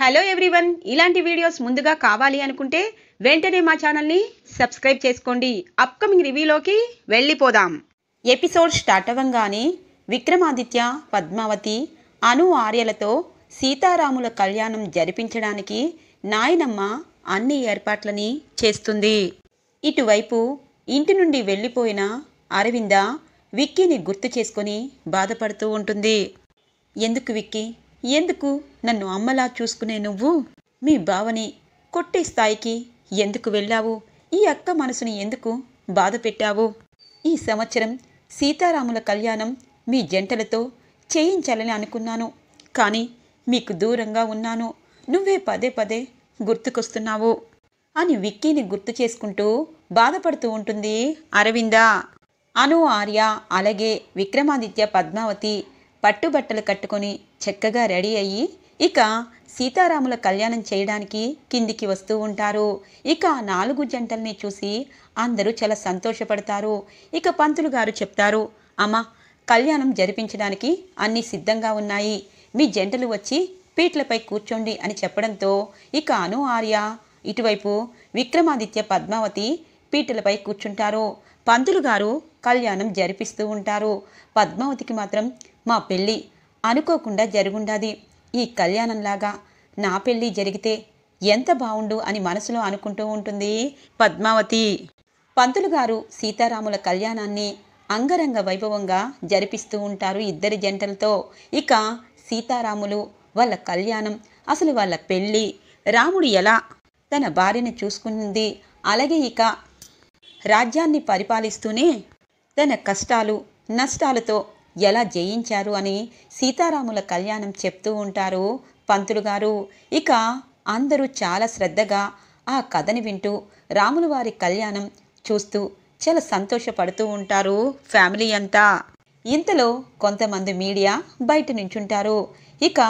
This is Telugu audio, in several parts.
హలో ఎవ్రీవన్ ఇలాంటి వీడియోస్ ముందుగా కావాలి అనుకుంటే వెంటనే మా ఛానల్ని సబ్స్క్రైబ్ చేసుకోండి. అప్కమింగ్ రివ్యూలోకి వెళ్ళిపోదాం. ఎపిసోడ్ స్టార్ట్ అవ్వంగానే విక్రమాదిత్య పద్మావతి అను ఆర్యలతో సీతారాముల కళ్యాణం జరిపించడానికి నాయనమ్మ అన్ని ఏర్పాట్లని చేస్తుంది. ఇటువైపు ఇంటి నుండి వెళ్ళిపోయిన అరవింద విక్కీని గుర్తు చేసుకొని బాధపడుతూ ఉంటుంది. ఎందుకు విక్కీ? ఎందుకు నన్ను అమ్మలా చూసుకునే నువ్వు? మీ బావని కొట్టే స్థాయికి ఎందుకు వెళ్ళావు? ఈ అక్క మనసుని ఎందుకు బాధ పెట్టావు? ఈ సంవత్సరం సీతారాముల కళ్యాణం మీ జంటలతో చేయించాలని అనుకున్నాను. కానీ మీకు దూరంగా ఉన్నాను. నువ్వే పదే పదే గుర్తుకొస్తున్నావు. అని విక్కీని గుర్తు చేసుకుంటూ బాధపడుతూ ఉంటుంది అరవింద. అను ఆర్య అలాగే విక్రమాదిత్య పద్మావతి పట్టుబట్టలు కట్టుకొని చక్కగా రెడీ అయ్యి ఇక సీతారాముల కళ్యాణం చేయడానికి కిందికి వస్తూ ఉంటారు. ఇక నాలుగు జంటల్ని చూసి అందరూ చాలా సంతోషపడతారు. ఇక పంతులు గారు చెప్తారు అమ్మ కళ్యాణం జరిపించడానికి అన్నీ సిద్ధంగా ఉన్నాయి. మీ జంటలు వచ్చి పీట్లపై కూర్చోండి అని చెప్పడంతో ఇక అను ఆర్య ఇటువైపు విక్రమాదిత్య పద్మావతి పీటలపై కూర్చుంటారు. పంతులు గారు కళ్యాణం జరిపిస్తూ ఉంటారు. పద్మావతికి మాత్రం మా పెళ్ళి అనుకోకుండా జరుగుండాది. ఈ కళ్యాణంలాగా నా పెళ్ళి జరిగితే ఎంత బావుండు అని మనసులో అనుకుంటూ ఉంటుంది పద్మావతి. పంతులు గారు సీతారాముల కళ్యాణాన్ని అంగరంగ వైభవంగా జరిపిస్తూ ఉంటారు ఇద్దరి జంటలతో. ఇక సీతారాములు వాళ్ళ కళ్యాణం అసలు వాళ్ళ పెళ్ళి రాముడు ఎలా తన భార్యను చూసుకుంది. అలాగే ఇక రాజ్యాన్ని పరిపాలిస్తూనే తన కష్టాలు నష్టాలతో ఎలా జయించారు అని సీతారాముల కళ్యాణం చెప్తూ ఉంటారు పంతులు గారు. ఇక అందరూ చాలా శ్రద్ధగా ఆ కథని వింటూ రాముల వారి కళ్యాణం చూస్తూ చాలా సంతోషపడుతూ ఉంటారు ఫ్యామిలీ అంతా. ఇంతలో కొంతమంది మీడియా బయట నించుంటారు. ఇక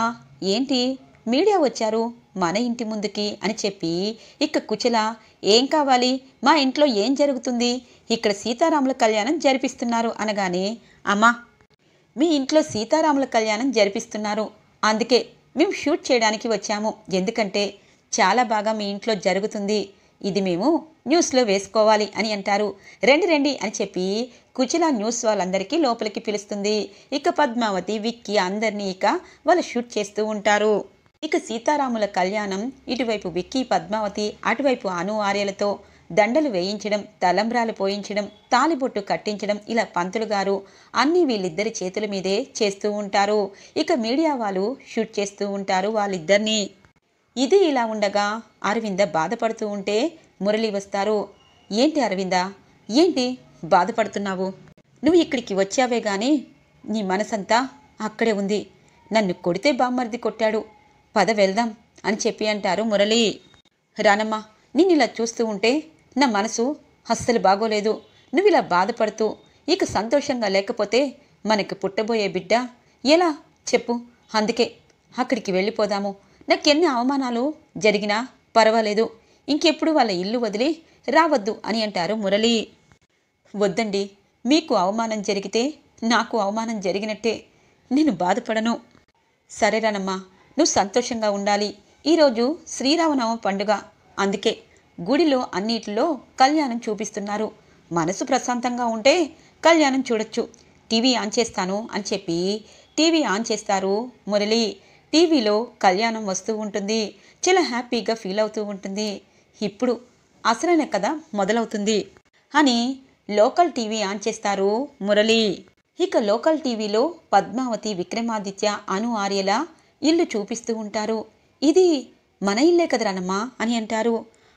ఏంటి మీడియా వచ్చారు మన ఇంటి ముందుకి అని చెప్పి ఇక కుచల ఏం కావాలి? మా ఇంట్లో ఏం జరుగుతుంది? ఇక్కడ సీతారాముల కళ్యాణం జరిపిస్తున్నారు అనగానే అమ్మా మీ ఇంట్లో సీతారాముల కళ్యాణం జరిపిస్తున్నారు. అందుకే మేము షూట్ చేయడానికి వచ్చాము. ఎందుకంటే చాలా బాగా మీ ఇంట్లో జరుగుతుంది. ఇది మేము న్యూస్లో వేసుకోవాలి అని అంటారు. రండి రండి అని చెప్పి కుచిలా న్యూస్ వాళ్ళందరికీ లోపలికి పిలుస్తుంది. ఇక పద్మావతి విక్కీ అందరినీ ఇక వాళ్ళు షూట్ చేస్తూ ఉంటారు. ఇక సీతారాముల కళ్యాణం ఇటువైపు విక్కీ పద్మావతి అటువైపు అను ఆర్యలతో దండలు వేయించడం తలంబ్రాలు పోయించడం తాలిబొట్టు కట్టించడం ఇలా పంతులు గారు అన్నీ వీళ్ళిద్దరి చేతుల మీదే చేస్తూ ఉంటారు. ఇక మీడియా వాళ్ళు షూట్ చేస్తూ ఉంటారు వాళ్ళిద్దరినీ. ఇది ఇలా ఉండగా అరవింద బాధపడుతూ ఉంటే మురళి వస్తారు. ఏంటి అరవింద? ఏంటి బాధపడుతున్నావు? నువ్వు ఇక్కడికి వచ్చావే కానీ నీ మనసంతా అక్కడే ఉంది. నన్ను కొడితే బామ్మర్ది కొట్టాడు. పద వెళ్దాం అని చెప్పి అంటారు మురళి. రానమ్మా నిన్ను ఇలా చూస్తూ ఉంటే నా మనసు అస్సలు బాగోలేదు. నువ్వు ఇలా బాధపడుతూ ఇక సంతోషంగా లేకపోతే మనకి పుట్టబోయే బిడ్డ ఎలా? చెప్పు. అందుకే అక్కడికి వెళ్ళిపోదాము. నాకెన్ని అవమానాలు జరిగినా పర్వాలేదు. ఇంకెప్పుడు వాళ్ళ ఇల్లు వదిలి రావద్దు అని అంటారు మురళి. వద్దండి మీకు అవమానం జరిగితే నాకు అవమానం జరిగినట్టే. నేను బాధపడను. సరేరానమ్మా నువ్వు సంతోషంగా ఉండాలి. ఈరోజు శ్రీరామనవమ పండుగ. అందుకే గుడిలో అన్నిటిలో కళ్యాణం చూపిస్తున్నారు. మనసు ప్రశాంతంగా ఉంటే కళ్యాణం చూడొచ్చు. టీవీ ఆన్ చేస్తాను అని చెప్పి టీవీ ఆన్ చేస్తారు మురళి. టీవీలో కళ్యాణం వస్తూ ఉంటుంది. చాలా హ్యాపీగా ఫీల్ అవుతూ ఉంటుంది. ఇప్పుడు అసలైన కథ మొదలవుతుంది. అని లోకల్ టీవీ ఆన్ చేస్తారు మురళి. ఇక లోకల్ టీవీలో పద్మావతి విక్రమాదిత్య అను ఆర్యల ఇల్లు చూపిస్తూ ఉంటారు. ఇది మన ఇల్లే కదరానమ్మా అని అంటారు.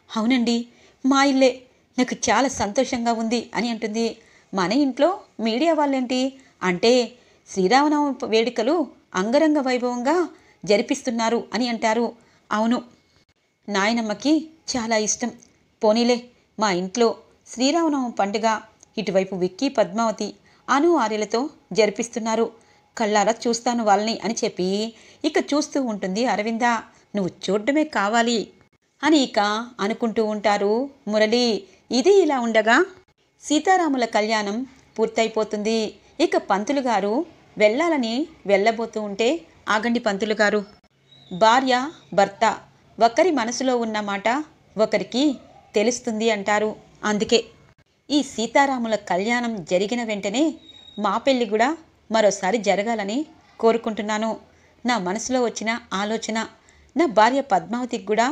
అవునండి మా ఇల్లే. నాకు చాలా సంతోషంగా ఉంది అని అంటుంది. మన ఇంట్లో మీడియా వాళ్ళేంటి? అంటే శ్రీరామనవమి వేడుకలు అంగరంగ వైభవంగా జరిపిస్తున్నారు అని అంటారు. అవును నాయనమ్మకి చాలా ఇష్టం. పోనీలే మా ఇంట్లో శ్రీరామనవమి పండుగ ఇటువైపు విక్కీ పద్మావతి అను ఆర్యలతో జరిపిస్తున్నారు. కళ్ళారా చూస్తాను వాళ్ళని అని చెప్పి ఇక చూస్తూ ఉంటుంది అరవింద నువ్వు చూడడమే కావాలి అని ఇక అనుకుంటూ ఉంటారు మురళి. ఇది ఇలా ఉండగా సీతారాముల కళ్యాణం పూర్తయిపోతుంది. ఇక పంతులు గారు వెళ్ళాలని వెళ్ళబోతూ ఉంటే ఆగండి పంతులు గారు. భార్య భర్త ఒకరి మనసులో ఉన్న మాట ఒకరికి తెలుస్తుంది అంటారు. అందుకే ఈ సీతారాముల కళ్యాణం జరిగిన వెంటనే మా పెళ్ళి కూడా మరోసారి జరగాలని కోరుకుంటున్నాను. నా మనసులో వచ్చిన ఆలోచన నా భార్య పద్మావతికి కూడా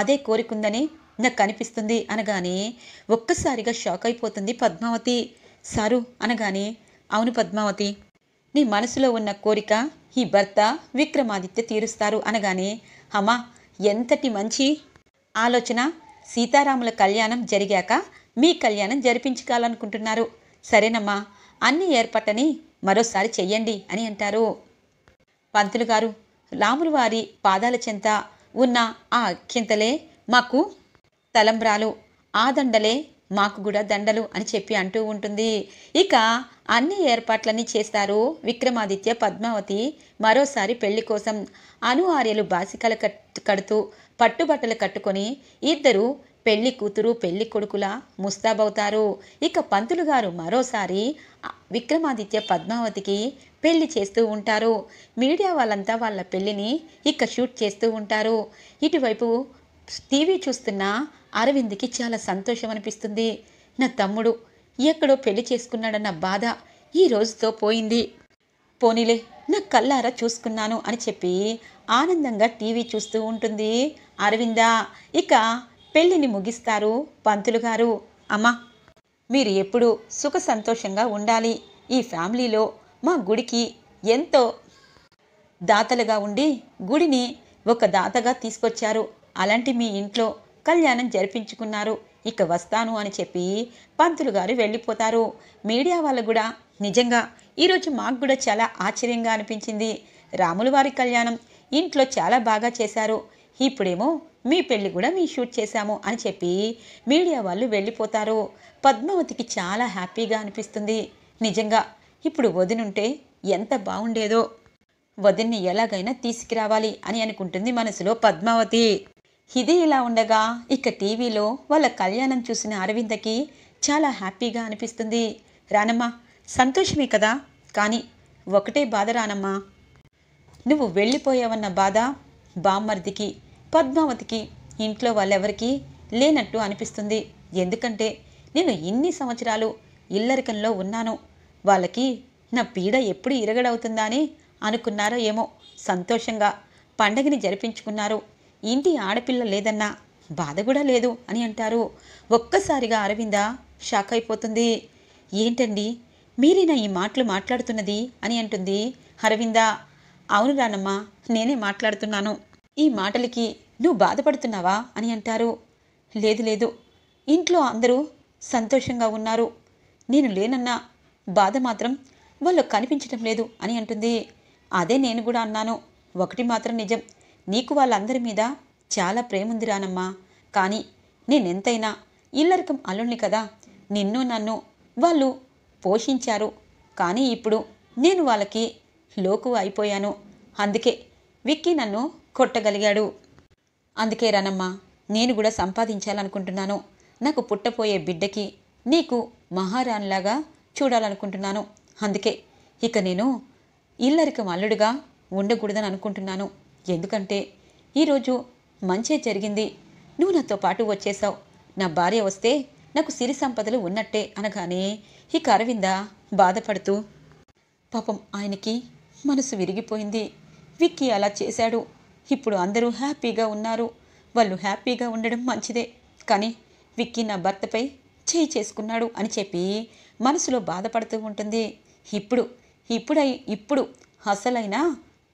అదే కోరికుందని నాకు కనిపిస్తుంది అనగానే ఒక్కసారిగా షాక్ అయిపోతుంది పద్మావతి. సారు అనగానే అవును పద్మావతి నీ మనసులో ఉన్న కోరిక ఈ భర్త విక్రమాదిత్య తీరుస్తారు అనగానే అమ్మా ఎంతటి మంచి ఆలోచన. సీతారాముల కళ్యాణం జరిగాక మీ కళ్యాణం జరిపించుకోవాలనుకుంటున్నారు. సరేనమ్మా అన్ని ఏర్పాట్లని మరోసారి చెయ్యండి అని అంటారు. పంతులు గారు రాములు వారి పాదాల చెంత ఉన్న ఆ అక్కింతలే మాకు తలంబ్రాలు ఆ దండలే మాకు కూడా దండలు అని చెప్పి అంటూ ఉంటుంది. ఇక అన్ని ఏర్పాట్లన్నీ చేస్తారు విక్రమాదిత్య పద్మావతి మరోసారి పెళ్ళి కోసం. అను ఆర్యలు బాసికలు కట్ కడుతూ పట్టుబట్టలు కట్టుకొని ఇద్దరు పెళ్ళి కూతురు పెళ్ళి కొడుకులా ముస్తాబవుతారు. ఇక పంతులు గారు మరోసారి విక్రమాదిత్య పద్మావతికి పెళ్ళి చేస్తూ ఉంటారు. మీడియా వాళ్ళంతా వాళ్ళ పెళ్ళిని ఇక షూట్ చేస్తూ ఉంటారు. ఇటువైపు టీవీ చూస్తున్న అరవింద్కి చాలా సంతోషం అనిపిస్తుంది. నా తమ్ముడు ఎక్కడో పెళ్ళి చేసుకున్నాడన్న బాధ ఈ రోజుతో పోయింది. పోనీలే నా కల్లారా చూసుకున్నాను అని చెప్పి ఆనందంగా టీవీ చూస్తూ ఉంటుంది అరవింద. ఇక పెళ్ళిని ముగిస్తారు పంతులు గారు. అమ్మా మీరు ఎప్పుడూ సుఖ సంతోషంగా ఉండాలి. ఈ ఫ్యామిలీలో మా గుడికి ఎంతో దాతలుగా ఉండి గుడిని ఒక దాతగా తీసుకొచ్చారు. అలాంటి మీ ఇంట్లో కళ్యాణం జరిపించుకున్నారు. ఇక వస్తాను అని చెప్పి పంతులు గారు వెళ్ళిపోతారు. మీడియా వాళ్ళు కూడా నిజంగా ఈరోజు మాకు కూడా చాలా ఆశ్చర్యంగా అనిపించింది. రాములు వారి కళ్యాణం ఇంట్లో చాలా బాగా చేశారు. ఇప్పుడేమో మీ పెళ్ళి కూడా మీ షూట్ చేశాము అని చెప్పి మీడియా వాళ్ళు వెళ్ళిపోతారు. పద్మావతికి చాలా హ్యాపీగా అనిపిస్తుంది. నిజంగా ఇప్పుడు వదినుంటే ఎంత బాగుండేదో. వదిన్ని ఎలాగైనా తీసుకురావాలి అని అనుకుంటుంది మనసులో పద్మావతి. ఇది ఇలా ఉండగా ఇక టీవీలో వాళ్ళ కళ్యాణం చూసిన అరవిందకి చాలా హ్యాపీగా అనిపిస్తుంది. రానమ్మా సంతోషమే కదా. కానీ ఒకటే బాధ రానమ్మా. నువ్వు వెళ్ళిపోయావన్న బాధ బామ్మర్దికి పద్మావతికి ఇంట్లో వాళ్ళెవరికీ లేనట్టు అనిపిస్తుంది. ఎందుకంటే నేను ఇన్ని సంవత్సరాలు ఇల్లరికంలో ఉన్నాను. వాళ్ళకి నా పీడ ఎప్పుడు ఇరగడవుతుందా అని అనుకున్నారో ఏమో సంతోషంగా పండగని జరిపించుకున్నారు. ఇంటి ఆడపిల్ల లేదన్నా బాధ కూడా లేదు అని అంటారు. ఒక్కసారిగా అరవింద షాక్ అయిపోతుంది. ఏంటండి? మీరేనా ఈ మాటలు మాట్లాడుతున్నది? అని అంటుంది అరవింద. అవును రానమ్మా నేనే మాట్లాడుతున్నాను. ఈ మాటలకి నువ్వు బాధపడుతున్నావా? అని అంటారు. లేదు లేదు. ఇంట్లో అందరూ సంతోషంగా ఉన్నారు. నేను లేనన్నా బాధ మాత్రం వాళ్ళు కనిపించటం లేదు అని అంటుంది. అదే నేను కూడా అన్నాను. ఒకటి మాత్రం నిజం. నీకు వాళ్ళందరి మీద చాలా ప్రేమ ఉంది రానమ్మా. కానీ నేనెంతైనా ఇల్లరికం అల్లుణ్ణి కదా. నిన్ను నన్ను వాళ్ళు పోషించారు. కానీ ఇప్పుడు నేను వాళ్ళకి లోకు అయిపోయాను. అందుకే విక్కీ నన్ను కొట్టగలిగాడు. అందుకే రానమ్మా నేను కూడా సంపాదించాలనుకుంటున్నాను. నాకు పుట్టపోయే బిడ్డకి నీకు మహారాణిలాగా చూడాలనుకుంటున్నాను. అందుకే ఇక నేను ఇల్లరికం అల్లుడుగా ఉండకూడదని అనుకుంటున్నాను. ఎందుకంటే ఈరోజు మంచే జరిగింది. నువ్వు నాతో పాటు వచ్చేసావు నా భార్య వస్తే నాకు సిరి సంపదలు ఉన్నట్టే అనగానే ఇక అరవింద బాధపడుతూ పాపం ఆయనకి మనసు విరిగిపోయింది. విక్కీ అలా చేశాడు. ఇప్పుడు అందరూ హ్యాపీగా ఉన్నారు. వాళ్ళు హ్యాపీగా ఉండడం మంచిదే. కానీ విక్కీ నా భర్తపై చేయి చేసుకున్నాడు అని చెప్పి మనసులో బాధపడుతూ ఉంటుంది. ఇప్పుడు ఇప్పుడై ఇప్పుడు అసలైన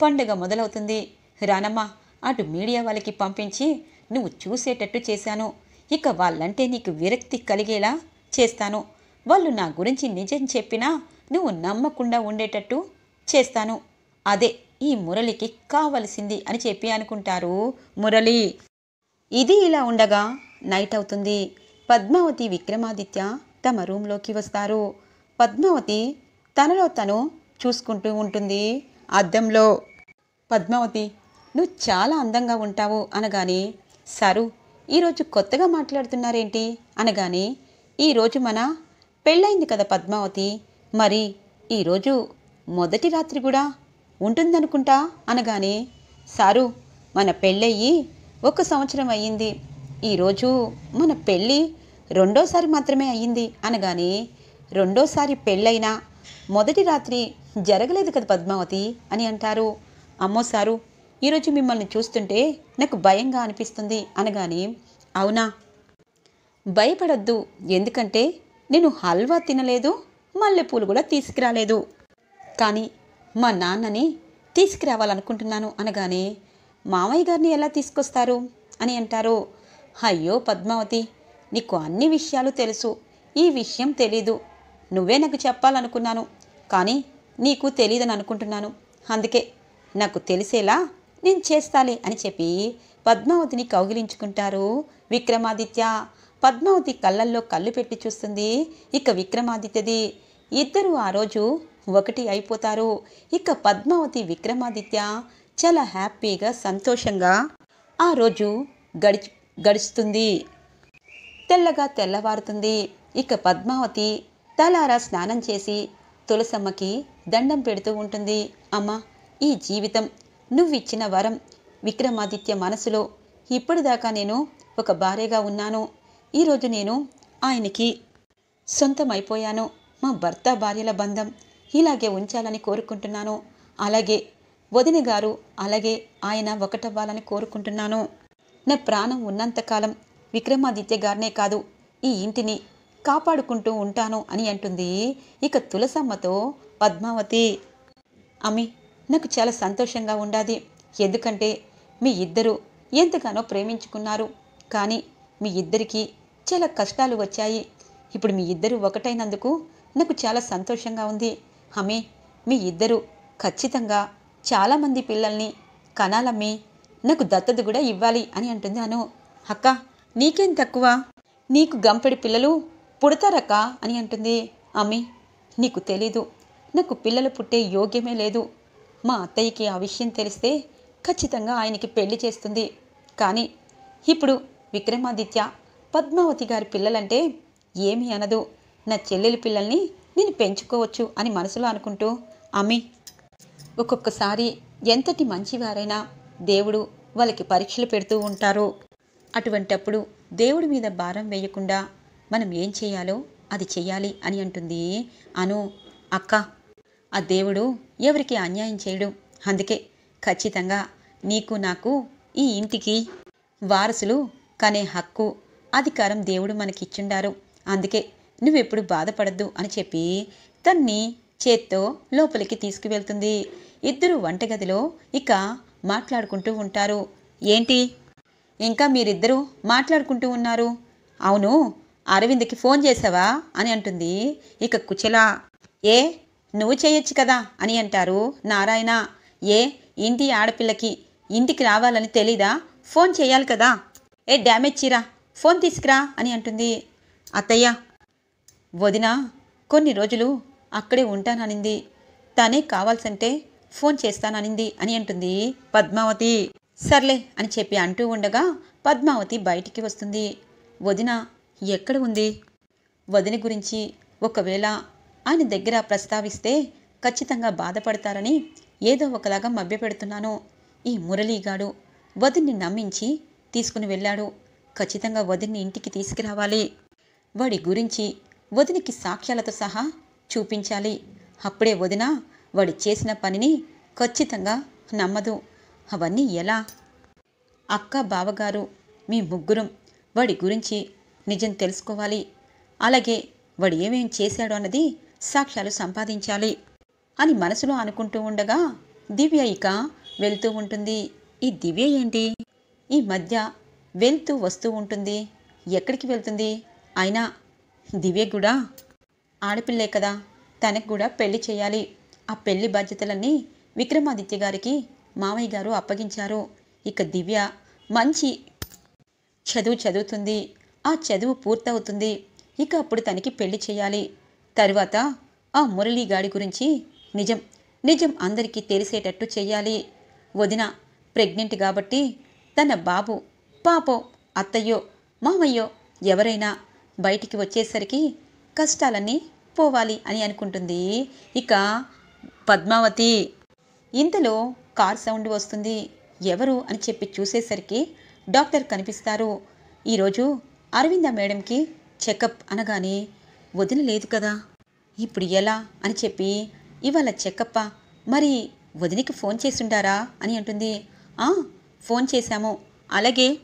పండుగ మొదలవుతుంది. రానమ్మా అటు మీడియా వాళ్ళకి పంపించి నువ్వు చూసేటట్టు చేశాను. ఇక వాళ్ళంటే నీకు విరక్తి కలిగేలా చేస్తాను. వాళ్ళు నా గురించి నిజం చెప్పినా నువ్వు నమ్మకుండా ఉండేటట్టు చేస్తాను. అదే ఈ మురళికి కావలసింది అని చెప్పి అనుకుంటారు మురళి. ఇది ఇలా ఉండగా నైట్ అవుతుంది. పద్మావతి విక్రమాదిత్య తమ రూంలోకి వస్తారు. పద్మావతి తనలో తను చూసుకుంటూ ఉంటుంది. అద్దంలో పద్మావతి నువ్వు చాలా అందంగా ఉంటావు అనగానే సరు ఈరోజు కొత్తగా మాట్లాడుతున్నారేంటి? అనగానే ఈరోజు మన పెళ్ళైంది కదా పద్మావతి. మరి ఈరోజు మొదటి రాత్రి కూడా ఉంటుందనుకుంటా? అనగానే సారు మన పెళ్ళయ్యి ఒక సంవత్సరం అయ్యింది. ఈరోజు మన పెళ్ళి రెండోసారి మాత్రమే అయ్యింది అనగానే రెండోసారి పెళ్ళైనా మొదటి రాత్రి జరగలేదు కదా పద్మావతి అని అంటారు. అమ్మో సారు ఈరోజు మిమ్మల్ని చూస్తుంటే నాకు భయంగా అనిపిస్తుంది అనగానే అవునా? భయపడొద్దు ఎందుకంటే నేను హల్వా తినలేదు మల్లెపూలు కూడా తీసుకురాలేదు. కానీ మా నాన్నని తీసుకురావాలనుకుంటున్నాను అనగానే మామయ్య గారిని ఎలా తీసుకొస్తారు అని అంటారు. అయ్యో పద్మావతి నీకు అన్ని విషయాలు తెలుసు. ఈ విషయం తెలీదు. నువ్వే నాకు చెప్పాలనుకున్నాను. కానీ నీకు తెలియదని అనుకుంటున్నాను అందుకే నాకు తెలిసేలా నేను చేస్తాలే అని చెప్పి పద్మావతిని కౌగిలించుకుంటారు విక్రమాదిత్య. పద్మావతి కళ్ళల్లో కళ్ళు పెట్టి చూస్తుంది. ఇక విక్రమాదిత్యది ఇద్దరు ఆ రోజు ఒకటి అయిపోతారు. ఇక పద్మావతి విక్రమాదిత్య చాలా హ్యాపీగా సంతోషంగా ఆ రోజు గడిచి గడుస్తుంది. తెల్లగా తెల్లవారుతుంది. ఇక పద్మావతి తలారా స్నానం చేసి తులసమ్మకి దండం పెడుతూ ఉంటుంది. అమ్మ ఈ జీవితం నువ్విచ్చిన వరం విక్రమాదిత్య మనసులో ఇప్పటిదాకా నేను ఒక భార్యగా ఉన్నాను. ఈరోజు నేను ఆయనకి సొంతమైపోయాను. మా భర్త భార్యల బంధం ఇలాగే ఉంచాలని కోరుకుంటున్నాను. అలాగే వదిన గారు అలాగే ఆయన ఒకటవ్వాలని కోరుకుంటున్నాను. నా ప్రాణం ఉన్నంతకాలం విక్రమాదిత్య గారినే కాదు ఈ ఇంటిని కాపాడుకుంటూ ఉంటాను అని అంటుంది. ఇక తులసమ్మతో పద్మావతి అమ్మి నాకు చాలా సంతోషంగా ఉండాది. ఎందుకంటే మీ ఇద్దరు ఎంతగానో ప్రేమించుకున్నారు. కానీ మీ ఇద్దరికీ చాలా కష్టాలు వచ్చాయి. ఇప్పుడు మీ ఇద్దరు ఒకటైనందుకు నాకు చాలా సంతోషంగా ఉంది. అమ్మి మీ ఇద్దరు ఖచ్చితంగా చాలామంది పిల్లల్ని కనాలమ్మి. నాకు దత్తత కూడా ఇవ్వాలి అని అంటుంది అను అక్క నీకేం తక్కువ? నీకు గంపెడి పిల్లలు పుడతారక్క అని అంటుంది. అమ్మి నీకు తెలీదు. నాకు పిల్లలు పుట్టే యోగ్యమే లేదు. మా అత్తయ్యకి ఆ విషయం తెలిస్తే ఖచ్చితంగా ఆయనకి పెళ్ళి చేస్తుంది. కానీ ఇప్పుడు విక్రమాదిత్య పద్మావతి గారి పిల్లలంటే ఏమీ అనదు. నా చెల్లెలి పిల్లల్ని నేను పెంచుకోవచ్చు అని మనసులో అనుకుంటూ అమ్మి ఒక్కొక్కసారి ఎంతటి మంచివారైనా దేవుడు వాళ్ళకి పరీక్షలు పెడుతూ ఉంటారు. అటువంటప్పుడు దేవుడి మీద భారం వేయకుండా మనం ఏం చేయాలో అది చేయాలి అని అంటుంది అను అక్క. ఆ దేవుడు ఎవరికి అన్యాయం చేయడు. అందుకే ఖచ్చితంగా నీకు నాకు ఈ ఇంటికి వారసులు కనే హక్కు అధికారం దేవుడు మనకిచ్చుండారు. అందుకే నువ్వెప్పుడు బాధపడద్దు అని చెప్పి తన్ని చేత్తో లోపలికి తీసుకువెళ్తుంది. ఇద్దరు వంటగదిలో ఇక మాట్లాడుకుంటూ ఉంటారు. ఏంటి? ఇంకా మీరిద్దరూ మాట్లాడుకుంటూ ఉన్నారు? అవును అరవింద్కి ఫోన్ చేసావా? అని అంటుంది. ఇక కుచల. ఏ? నువ్వు చేయొచ్చు కదా? అని అంటారు నారాయణ. ఏ? ఇంటి ఆడపిల్లకి ఇంటికి రావాలని తెలీదా? ఫోన్ చేయాలి కదా? ఏ డ్యామేజ్ చీరా. ఫోన్ తీసుకురా అని అంటుంది. అత్తయ్య. వదిన కొన్ని రోజులు అక్కడే ఉంటాననింది. తనే కావాల్సంటే ఫోన్ చేస్తాననింది అని అంటుంది పద్మావతి. సర్లే అని చెప్పి అంటూ ఉండగా పద్మావతి బయటికి వస్తుంది. వదిన ఎక్కడ ఉంది? వదిన గురించి ఒకవేళ ఆయన దగ్గర ప్రస్తావిస్తే ఖచ్చితంగా బాధపడతారని ఏదో ఒకలాగా మభ్యపెడుతున్నాను. ఈ మురళీగాడు వదిన్ని నమ్మించి తీసుకుని వెళ్ళాడు. ఖచ్చితంగా వదిన్ని ఇంటికి తీసుకురావాలి. వాడి గురించి వదినికి సాక్ష్యాలతో సహా చూపించాలి. అప్పుడే వదిన వాడు చేసిన పనిని ఖచ్చితంగా నమ్మదు. అవన్నీ ఎలా? అక్క బావగారు మీ ముగ్గురం వాడి గురించి నిజం తెలుసుకోవాలి. అలాగే వాడు ఏమేం చేశాడు అన్నది సాక్ష్యాలు సంపాదించాలి అని మనసులో అనుకుంటూ ఉండగా దివ్య ఇక వెళ్తూ ఉంటుంది. ఈ దివ్య ఏంటి? ఈ మధ్య వెళ్తూ వస్తూ ఉంటుంది. ఎక్కడికి వెళ్తుంది? అయినా దివ్య కూడా ఆడపిల్లే కదా తనకు కూడా పెళ్ళి చేయాలి. ఆ పెళ్ళి బాధ్యతలన్నీ విక్రమాదిత్య గారికి మామయ్య గారు అప్పగించారు. ఇక దివ్య మంచి చదువు చదువుతుంది. ఆ చదువు పూర్తవుతుంది. ఇక అప్పుడు తనకి పెళ్ళి చేయాలి. తరువాత ఆ మురళీగాడి గురించి నిజం నిజం అందరికీ తెలిసేటట్టు చేయాలి. వదిన ప్రెగ్నెంట్ కాబట్టి తన బాబు పాపో అత్తయ్యో మామయ్యో ఎవరైనా బయటికి వచ్చేసరికి కష్టాలన్నీ పోవాలి అని అనుకుంటుంది. ఇక పద్మావతి ఇంతలో కార్ సౌండ్ వస్తుంది. ఎవరు? అని చెప్పి చూసేసరికి డాక్టర్ కనిపిస్తారు. ఈరోజు అరవింద మేడంకి చెకప్ అనగానే వదిన లేదు కదా. ఇప్పుడు ఎలా? అని చెప్పి ఇవాళ చెకప్ప? మరి వదినికి ఫోన్ చేసిండారా అని అంటుంది. ఆ ఫోన్ చేశాము. అలాగే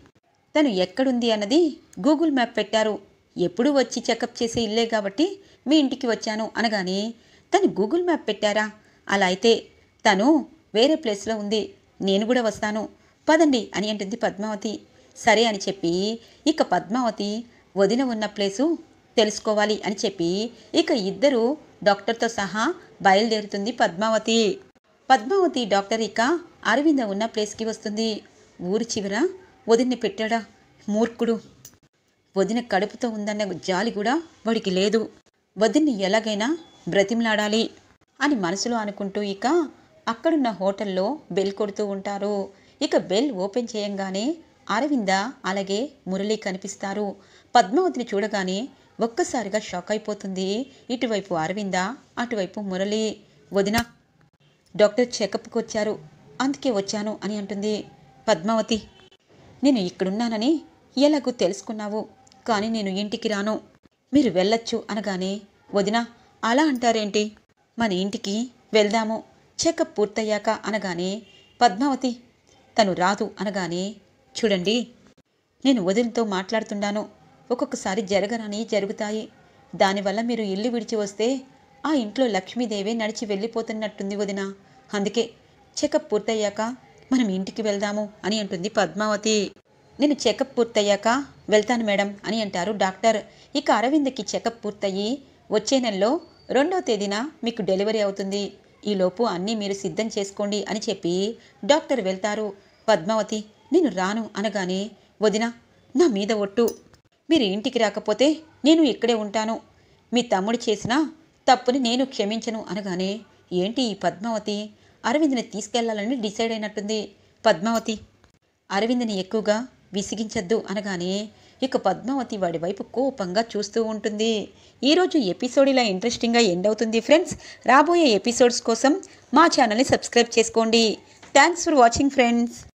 తను ఎక్కడుంది అన్నది గూగుల్ మ్యాప్ పెట్టారు. ఎప్పుడు వచ్చి చెకప్ చేసే ఇల్లే కాబట్టి మీ ఇంటికి వచ్చాను అనగానే తను గూగుల్ మ్యాప్ పెట్టారా? అలా అయితే తను వేరే ప్లేస్లో ఉంది. నేను కూడా వస్తాను. పదండి అని అంటుంది పద్మావతి. సరే అని చెప్పి ఇక పద్మావతి వదిన ఉన్న ప్లేసు తెలుసుకోవాలి అని చెప్పి ఇక ఇద్దరు డాక్టర్తో సహా బయలుదేరుతుంది పద్మావతి. పద్మావతి డాక్టర్ ఇక అరవింద ఉన్న ప్లేస్కి వస్తుంది. ఊరి చివర వదిన్ని పెట్టాడా? మూర్ఖుడు. వదిన కడుపుతో ఉందన్న జాలి కూడా వాడికి లేదు. వదిన్ని ఎలాగైనా బ్రతిమలాడాలి అని మనసులో అనుకుంటూ ఇక అక్కడున్న హోటల్లో బెల్ కొడుతూ ఉంటారు. ఇక బెల్ ఓపెన్ చేయంగానే అరవింద అలాగే మురళి కనిపిస్తారు. పద్మావతిని చూడగానే ఒక్కసారిగా షాక్ అయిపోతుంది. ఇటువైపు అరవింద అటువైపు మురళి వదిన డాక్టర్ చెకప్కి వచ్చారు. అందుకే వచ్చాను అని అంటుంది పద్మావతి. నేను ఇక్కడున్నానని ఎలాగూ తెలుసుకున్నావు. కానీ నేను ఇంటికి రాను. మీరు వెళ్ళొచ్చు అనగానే వదిన అలా అంటారేంటి? మన ఇంటికి వెళ్దాము. చెకప్ పూర్తయ్యాక అనగానే పద్మావతి తను రాదు అనగానే చూడండి నేను వదినతో మాట్లాడుతున్నాను. ఒక్కొక్కసారి జరగనని జరుగుతాయి. దానివల్ల మీరు ఇల్లు విడిచి వస్తే ఆ ఇంట్లో లక్ష్మీదేవి నడిచి వెళ్ళిపోతున్నట్టుంది వదిన. అందుకే చెకప్ పూర్తయ్యాక మనం ఇంటికి వెళ్దాము అని అంటుంది పద్మావతి. నేను చెకప్ పూర్తయ్యాక వెళ్తాను మేడం అని అంటారు డాక్టర్. ఇక అరవింద్కి చెకప్ పూర్తయ్యి వచ్చే నెలలో రెండో తేదీన మీకు డెలివరీ అవుతుంది. ఈలోపు అన్నీ మీరు సిద్ధం చేసుకోండి అని చెప్పి డాక్టర్ వెళ్తారు. పద్మావతి నేను రాను అనగానే వదిన నా మీద ఒట్టు. మీరు ఇంటికి రాకపోతే నేను ఇక్కడే ఉంటాను. మీ తమ్ముడు చేసిన తప్పుని నేను క్షమించను అనగానే ఏంటి ఈ పద్మావతి? అరవింద్ని తీసుకెళ్ళాలని డిసైడ్ అయినట్టుంది. పద్మావతి అరవింద్ని ఎక్కువగా విసిగించద్దు అనగానే ఇక పద్మావతి వాడి వైపు కోపంగా చూస్తూ ఉంటుంది. ఈరోజు ఎపిసోడ్ ఇలా ఇంట్రెస్టింగ్గా ఎండ్ అవుతుంది ఫ్రెండ్స్ రాబోయే ఎపిసోడ్స్ కోసం మా ఛానల్ని సబ్స్క్రైబ్ చేసుకోండి. Thanks for watching friends